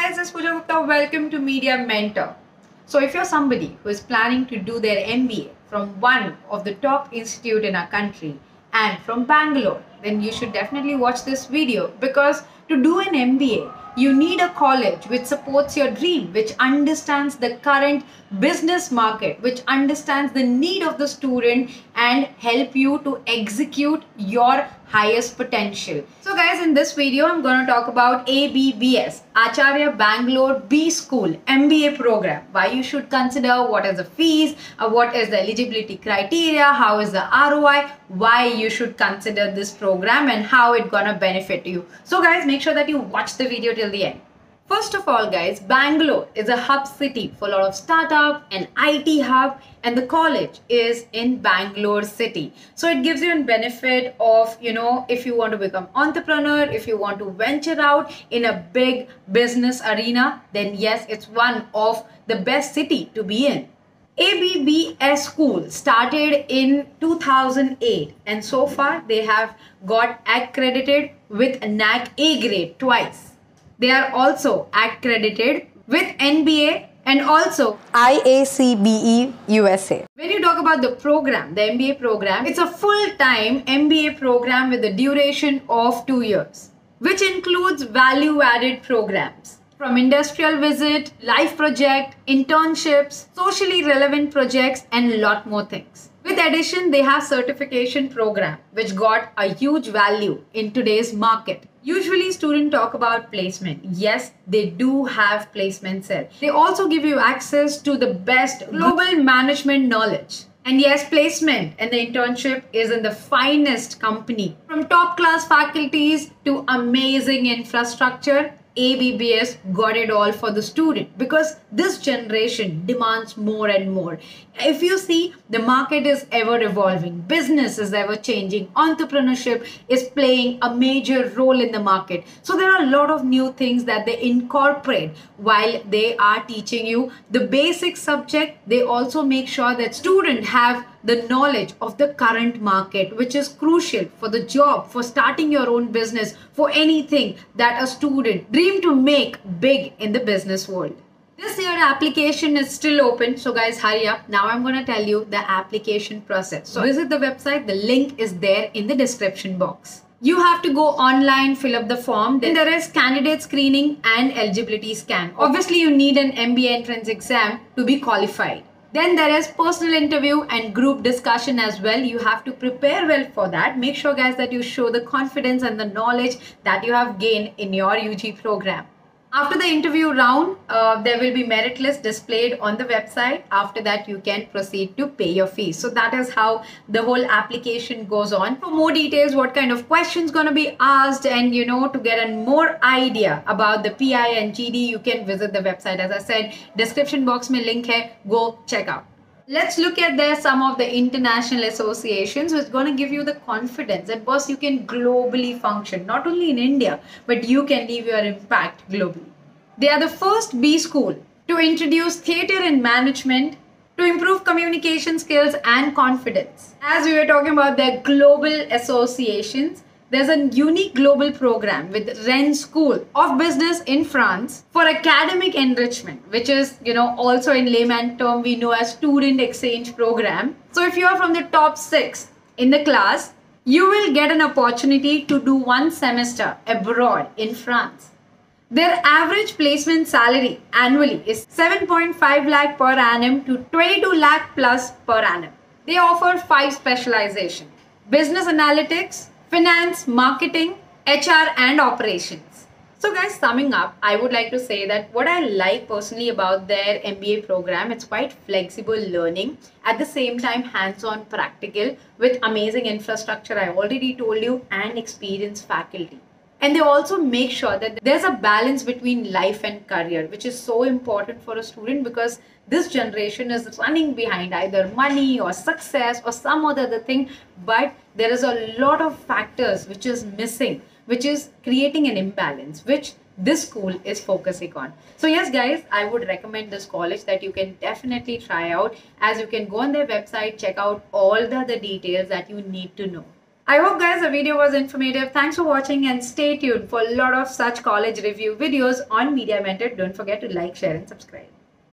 guys, it's Pooja Gupta. Welcome to Media Mentor. So, if you're somebody who is planning to do their MBA from one of the top institute in our country and from Bangalore, then you should definitely watch this video because to do an MBA, you need a college which supports your dream, which understands the current business market, which understands the need of the student and help you to execute your highest potential. So guys, in this video, I'm going to talk about ABBS, Acharya Bangalore B School MBA program. Why you should consider what is the fees, uh, what is the eligibility criteria, how is the ROI, why you should consider this program and how it gonna benefit you. So guys, make sure that you watch the video till the end. First of all, guys, Bangalore is a hub city for a lot of startup and IT hub, and the college is in Bangalore city. So it gives you a benefit of, you know, if you want to become entrepreneur, if you want to venture out in a big business arena, then yes, it's one of the best city to be in. ABBS school started in 2008 and so far they have got accredited with NAAC A grade twice. They are also accredited with NBA and also IACBE USA. When you talk about the program, the MBA program, it's a full-time MBA program with a duration of 2 years, which includes value-added programs from industrial visit, life project, internships, socially relevant projects and lot more things. With addition, they have certification program which got a huge value in today's market. Usually students talk about placement. Yes, they do have placement cell. They also give you access to the best global management knowledge. And yes, placement and the internship is in the finest company. From top class faculties to amazing infrastructure ABBS got it all for the student because this generation demands more and more. If you see, the market is ever evolving, business is ever changing, entrepreneurship is playing a major role in the market. So there are a lot of new things that they incorporate while they are teaching you the basic subject. They also make sure that students have the knowledge of the current market, which is crucial for the job, for starting your own business, for anything that a student dream to make big in the business world. This year application is still open. So guys, hurry up. Now I'm going to tell you the application process. So visit the website. The link is there in the description box. You have to go online, fill up the form. Then there is candidate screening and eligibility scan. Obviously, you need an MBA entrance exam to be qualified. Then there is personal interview and group discussion as well. You have to prepare well for that. Make sure guys that you show the confidence and the knowledge that you have gained in your UG program. After the interview round, uh, there will be merit list displayed on the website. After that, you can proceed to pay your fees. So that is how the whole application goes on. For more details, what kind of questions going to be asked and, you know, to get a more idea about the PI and GD, you can visit the website. As I said, description box mein link hai, go check out let's look at there some of the international associations which is going to give you the confidence. That boss you can globally function not only in india but you can leave your impact globally. They are the first b school to introduce theater and management to improve communication skills and confidence. As we were talking about their global associations there's a unique global program with Rennes School of Business in France for academic enrichment, which is, you know, also in layman term we know as student exchange program. So if you are from the top six in the class, you will get an opportunity to do one semester abroad in France. Their average placement salary annually is 7.5 lakh per annum to 22 lakh plus per annum. They offer five specializations. Business analytics, finance, marketing, HR, and operations. So, guys, summing up, I would like to say that what I like personally about their MBA program, it's quite flexible learning, at the same time, hands on practical with amazing infrastructure, I already told you, and experienced faculty. And they also make sure that there's a balance between life and career, which is so important for a student because this generation is running behind either money or success or some other thing. But there is a lot of factors which is missing, which is creating an imbalance, which this school is focusing on. So yes guys, I would recommend this college that you can definitely try out as you can go on their website, check out all the other details that you need to know. I hope guys the video was informative. Thanks for watching and stay tuned for a lot of such college review videos on Media Mentor. Don't forget to like, share and subscribe.